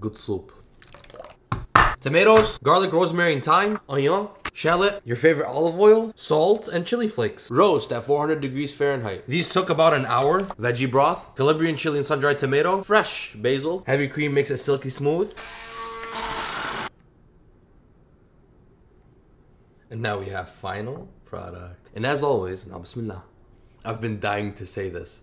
Good soup. Tomatoes, garlic, rosemary, and thyme, onion, shallot, your favorite olive oil, salt, and chili flakes. Roast at 400 degrees Fahrenheit. These took about an hour. Veggie broth, Calabrian chili and sun-dried tomato, fresh basil, heavy cream makes it silky smooth. And now we have final product. And as always, now bismillah. I've been dying to say this.